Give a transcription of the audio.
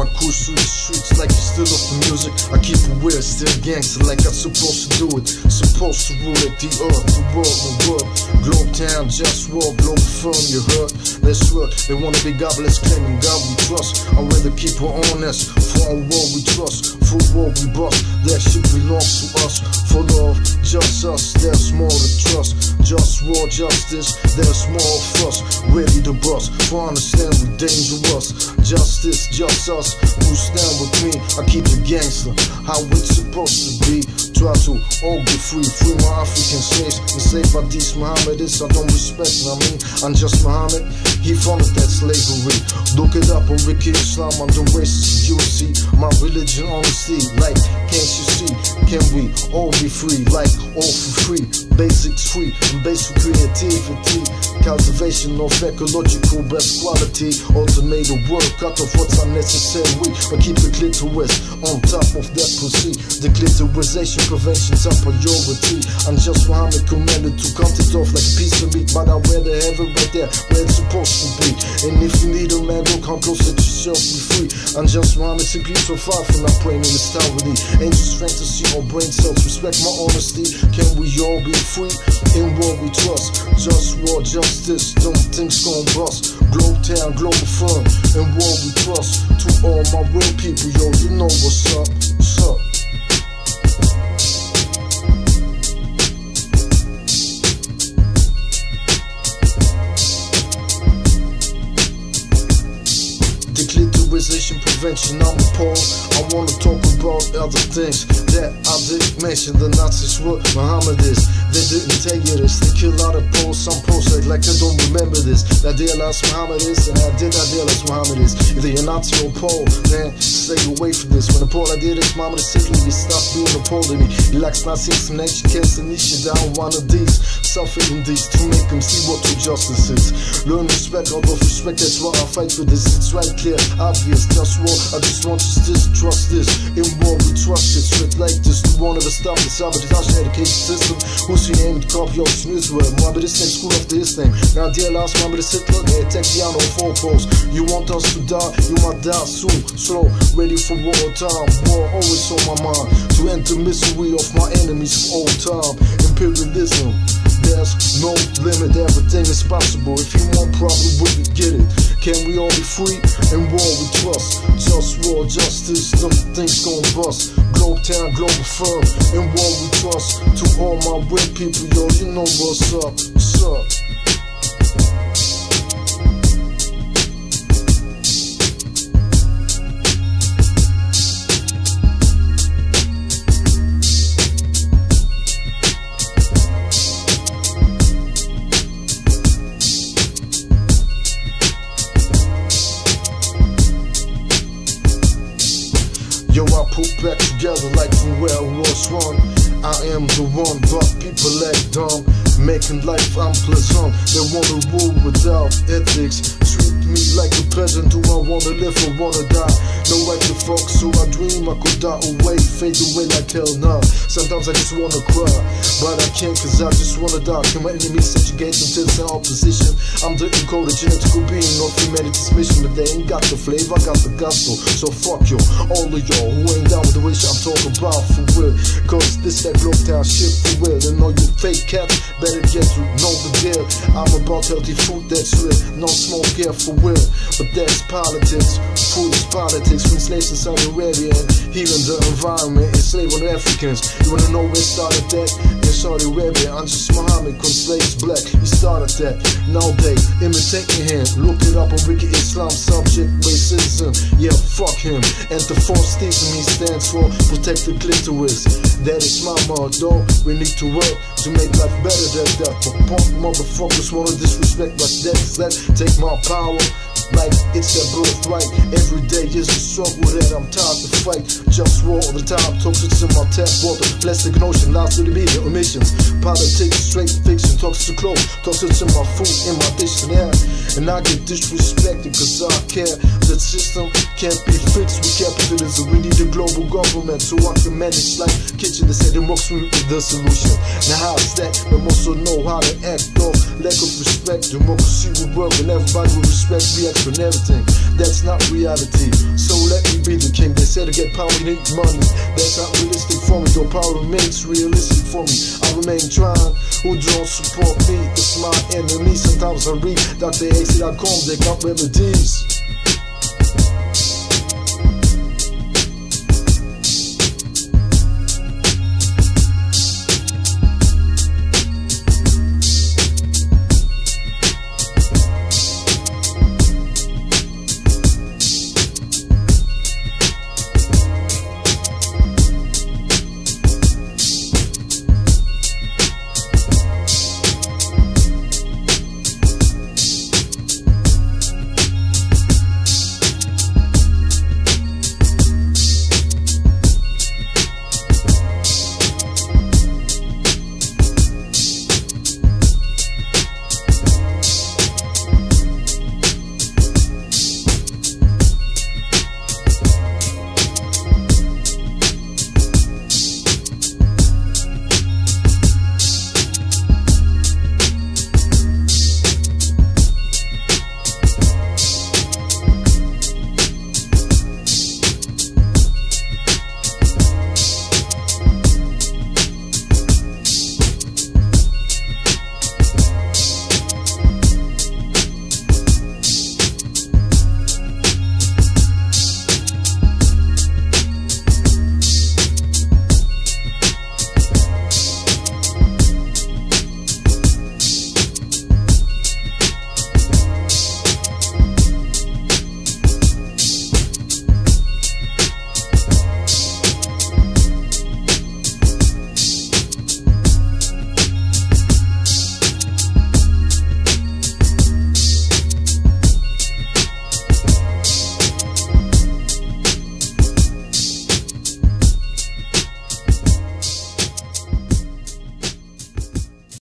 I cruise through the streets like you still off the music. I keep it weird, still gangster like I'm supposed to do it. Supposed to rule it, the earth, the world, the world. Globe town, just war, globe firm, you heard? Let's work. They wanna be godless, claiming God we trust. I'd rather keep it honest. For a war we trust, for war we bust. That shit belongs to us. For love, just us, there's more to trust. Just war, justice, there's more of us. Ready to bust, for understand we dangerous. Justice, just us, who stand with me. I keep it gangster, how it's supposed to be. Try to all get free, free my African slaves. Enslaved by these Mohammedists, I don't respect, I mean, I'm just Muhammad. He founded that slavery. Look it up on WikiIslam, I'm the racist, you see. My religion honesty, like, can't you see? Can we all be free, like, all for free? Basics free, and basic creativity. Cultivation of ecological best quality. Automated work, cut off what's unnecessary. But keep the clitoris on top of that pussy. The clitorisation prevention top priority. I'm just Muhammad commanded to cut it off like a piece of meat. But I wear the heaven right there where it's supposed to be. And if I'm just Muhammad, simply so far from not praying in this tower. Angels fantasy or brain cells, respect my honesty. Can we all be free in what we trust? Just war, justice, don't things gon' bust. Globe town, global firm, in what we trust. To all my real people, yo, you know what's up, Declitorization prevention, I'm appalled. I wanna talk about other things that I didn't mention. The Nazis were Mohammedists. They didn't tell you this. They kill out of Poles. Some Poles act like they don't remember this. That they lost Mohammedists, and I did not realize Mohammedists. Either you're Nazi or Pole, then stay away from this. When the Pole I did this, Mohammed Hitler, you stop being a Pole to me. He likes Nazis and educates and niche down one of these. Suffering these to make them see what true justice is. Learn respect, out of respect, that's why I fight for this. It's right clear, obvious, just I just want to trust this. In war, we trust it. Straight like this, we won't ever stop the sabotage education system. Who's your name? Copy option Israel. Mohammed this name, school after his name. Now, dear last Mohammed Hitler, they attack the on four posts. You want us to die, you might die soon. Slow, ready for war time. War always on my mind. To end the misery of my enemies for all time. Imperialism. No limit, everything is possible. If you want problem, we can get it. Can we all be free and war we trust? Just war, justice, them things gon' bust. Globe town, global firm, and war we trust. To all my real people, yo, you know what's up, what's up. Yo, I put back together like from where I was one. I am the one, but people act dumb. Making life unpleasant. They wanna rule without ethics. Me like a peasant. Do I wanna live or wanna die? No right to fuck, so I dream I could die away, fade away like hell nah. Sometimes I just wanna cry, but I can't cause I just wanna die. Can my enemies subjugate them to the opposition? I'm the encoded genetical being of humanity's mission, but they ain't got the flavor, I got the gospel. So fuck you, all of y'all who ain't down with the wish I'm talking about for real. Cause this that broke down shit for real. And all you fake cats better get to know the deal. I'm about healthy food that's real, no smoke here for real. But that's politics, is politics. From slaves in Saudi Arabia healing the environment, enslaving Africans. You wanna know where started that? In Saudi Arabia, just Muhammad, cause slaves black. He started that. Now they imitating him. Look it up on WikiIslam subject racism. Yeah, fuck him. And the false theism he stands for protect the clitoris. That is my motto. We need to work to make life better than that. But punk motherfuckers wanna disrespect my that's that. Take my power. Like it's their birthright. Every day is a struggle that I'm tired to fight. Just war all the time. Toxic in my tap water. Plastic ocean. Lies to the media. Emissions. Politics. Straight fiction. Toxic clothes. Toxic in my food. In my dish. Yeah. And I get disrespected cause I care. The system can't be fixed with capitalism. We need a global government so I can manage like kitchen. They say democracy is the solution. Now how's that? We also know how to act though. Lack of respect, democracy will work and everybody will respect, on everything. That's not reality. So let me be the king. They said to get power, you need money. That's not realistic for me. Though power remains realistic for me. I remain trying. Who don't support me? It's my enemy. Sometimes I read DrAxe.com. They got remedies.